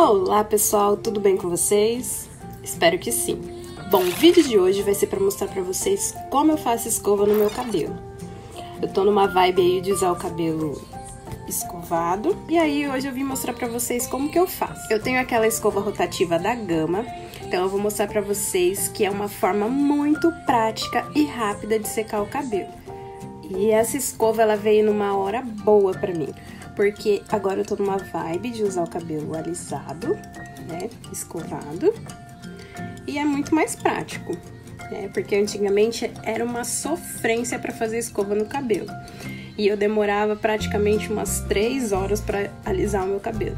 Olá pessoal, tudo bem com vocês? Espero que sim. Bom, o vídeo de hoje vai ser para mostrar para vocês como eu faço escova no meu cabelo. Eu tô numa vibe aí de usar o cabelo escovado. E aí hoje eu vim mostrar para vocês como que eu faço. Eu tenho aquela escova rotativa da Gama, então eu vou mostrar para vocês que é uma forma muito prática e rápida de secar o cabelo. E essa escova ela veio numa hora boa para mim, porque agora eu tô numa vibe de usar o cabelo alisado, né, escovado. E é muito mais prático, né? Porque antigamente era uma sofrência para fazer escova no cabelo e eu demorava praticamente umas 3 horas para alisar o meu cabelo.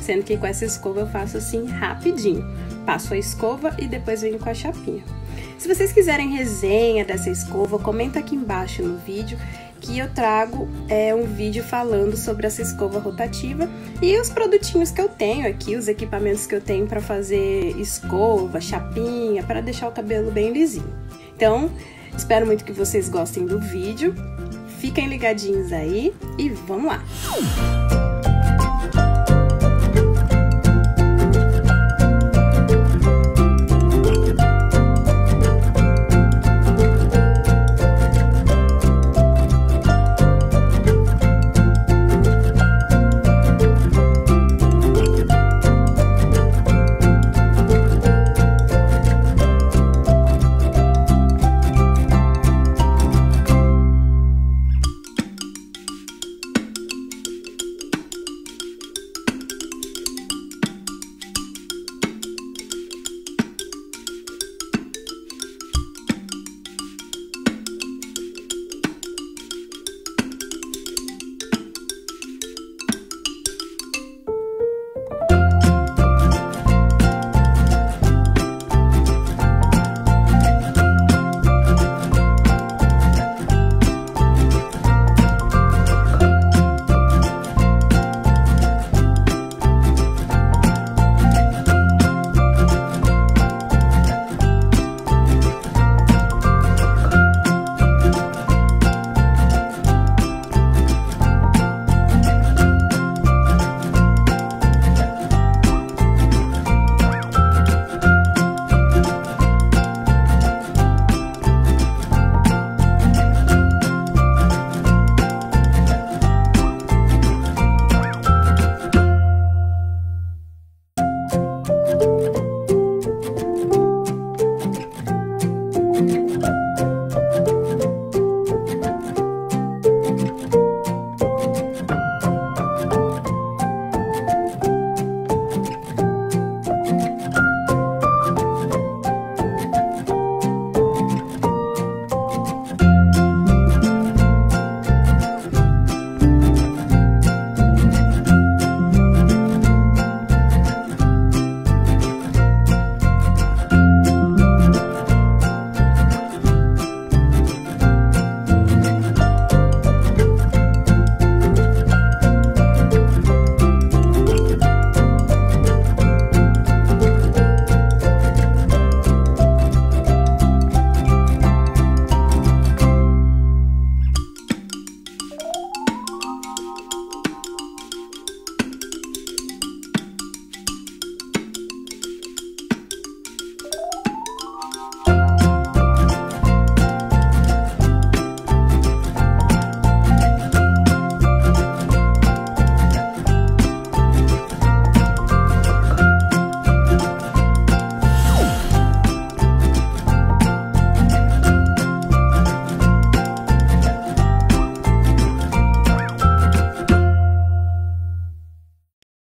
Sendo que com essa escova eu faço assim rapidinho. Passo a escova e depois venho com a chapinha. Se vocês quiserem resenha dessa escova, comenta aqui embaixo no vídeo que eu trago é, um vídeo falando sobre essa escova rotativa e os produtinhos que eu tenho aqui, os equipamentos que eu tenho para fazer escova, chapinha, para deixar o cabelo bem lisinho. Então, espero muito que vocês gostem do vídeo. Fiquem ligadinhos aí e vamos lá!